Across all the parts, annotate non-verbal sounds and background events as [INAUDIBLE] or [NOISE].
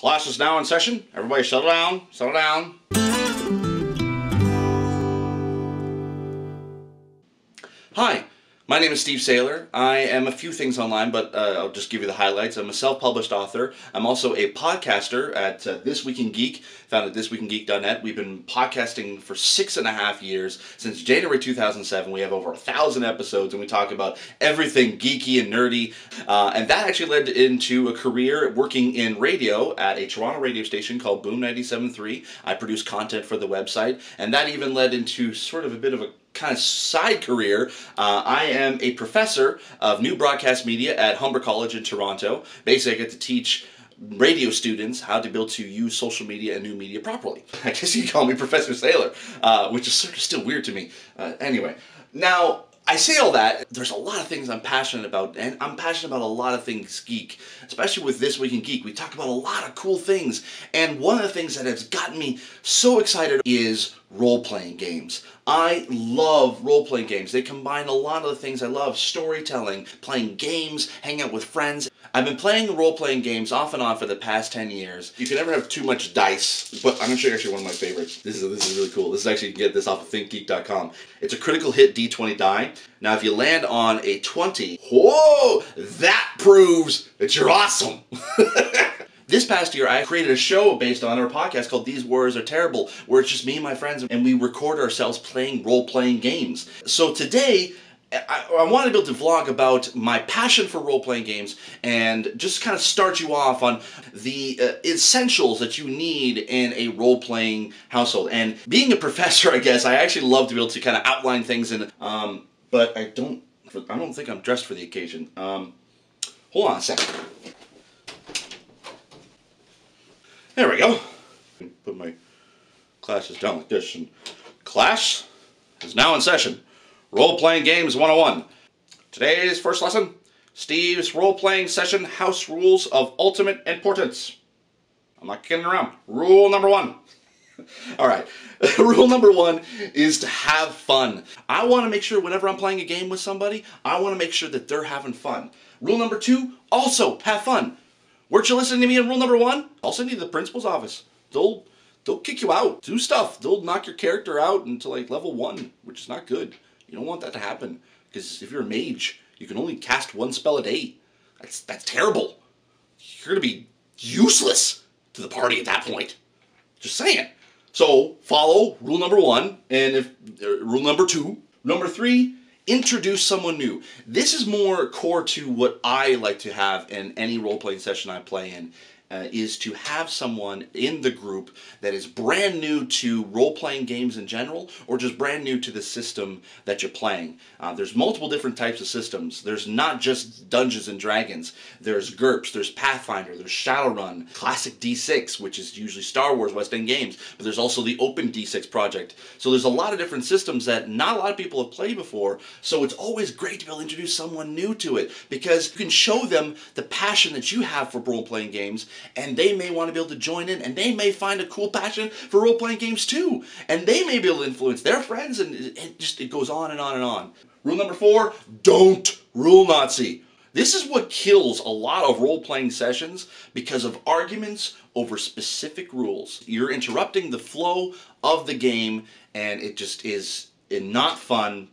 Class is now in session. Everybody settle down, settle down. Hi, name is Steve Saylor. I am a few things online, but uh, I'll just give you the highlights. I'm a self-published author. I'm also a podcaster at uh, This Week in Geek, found at thisweekingeek.net. We've been podcasting for six and a half years. Since January 2007, we have over a thousand episodes, and we talk about everything geeky and nerdy. Uh, and that actually led into a career working in radio at a Toronto radio station called Boom 97.3. I produce content for the website, and that even led into sort of a bit of a kind of side career. Uh, I am a professor of new broadcast media at Humber College in Toronto. Basically, I get to teach radio students how to be able to use social media and new media properly. [LAUGHS] I guess you call me Professor Saylor, uh, which is sort of still weird to me. Uh, anyway, now I say all that, there's a lot of things I'm passionate about, and I'm passionate about a lot of things geek, especially with This Week in Geek. We talk about a lot of cool things, and one of the things that has gotten me so excited is role-playing games. I love role-playing games. They combine a lot of the things I love, storytelling, playing games, hanging out with friends. I've been playing role-playing games off and on for the past 10 years. You can never have too much dice, but I'm gonna show you actually one of my favorites. This is, this is really cool. This is actually, you can get this off of thinkgeek.com. It's a critical hit D20 die. Now if you land on a 20, whoa, that proves that you're awesome. [LAUGHS] This past year, I created a show based on our podcast called These Warriors Are Terrible, where it's just me and my friends, and we record ourselves playing role-playing games. So today, I, I wanted to be able to vlog about my passion for role-playing games and just kind of start you off on the uh, essentials that you need in a role-playing household. And being a professor, I guess, I actually love to be able to kind of outline things, and um, but I don't, I don't think I'm dressed for the occasion. Um, hold on a second. There we go. Put my glasses down like this. And class is now in session. Role-playing games 101. Today's first lesson, Steve's role-playing session house rules of ultimate importance. I'm not kidding around. Rule number one. [LAUGHS] All right. [LAUGHS] Rule number one is to have fun. I want to make sure whenever I'm playing a game with somebody, I want to make sure that they're having fun. Rule number two, also have fun. Weren't you listening to me in rule number one? I'll send you to the principal's office. They'll they'll kick you out. Do stuff. They'll knock your character out into like level one, which is not good. You don't want that to happen. Because if you're a mage, you can only cast one spell a day. That's that's terrible. You're gonna be useless to the party at that point. Just saying. So follow rule number one, and if uh, rule number two, number three, introduce someone new. This is more core to what I like to have in any role-playing session I play in, uh, is to have someone in the group that is brand new to role-playing games in general or just brand new to the system that you're playing. Uh, there's multiple different types of systems. There's not just Dungeons and Dragons. There's GURPS, there's Pathfinder, there's Shadowrun, Classic D6, which is usually Star Wars West End Games, but there's also the Open D6 project. So there's a lot of different systems that not a lot of people have played before, so it's always great to be able to introduce someone new to it because you can show them the passion that you have for role-playing games and they may want to be able to join in and they may find a cool passion for role-playing games too. And they may be able to influence their friends and it just it goes on and on and on. Rule number four don't rule nazi. This is what kills a lot of role-playing sessions because of arguments over specific rules. You're interrupting the flow of the game and it just is not fun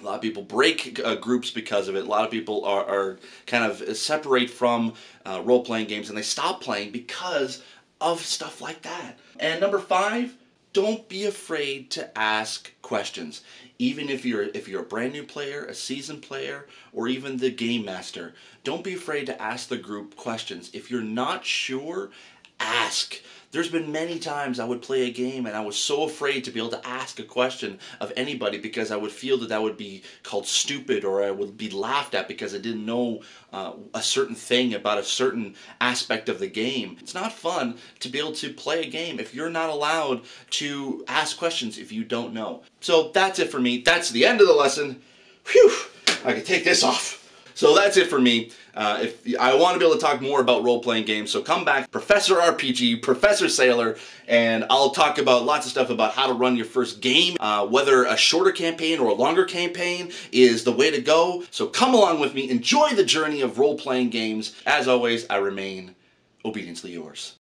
a lot of people break uh, groups because of it. A lot of people are, are kind of separate from uh, role-playing games and they stop playing because of stuff like that. And number five, don't be afraid to ask questions. Even if you're if you're a brand new player, a seasoned player, or even the game master, don't be afraid to ask the group questions. If you're not sure, ask. There's been many times I would play a game and I was so afraid to be able to ask a question of anybody because I would feel that that would be called stupid or I would be laughed at because I didn't know uh, a certain thing about a certain aspect of the game. It's not fun to be able to play a game if you're not allowed to ask questions if you don't know. So that's it for me. That's the end of the lesson. Whew, I can take this off. So that's it for me. Uh, if I want to be able to talk more about role-playing games, so come back, Professor RPG, Professor Saylor, and I'll talk about lots of stuff about how to run your first game, uh, whether a shorter campaign or a longer campaign is the way to go. So come along with me, enjoy the journey of role-playing games. As always, I remain obediently yours.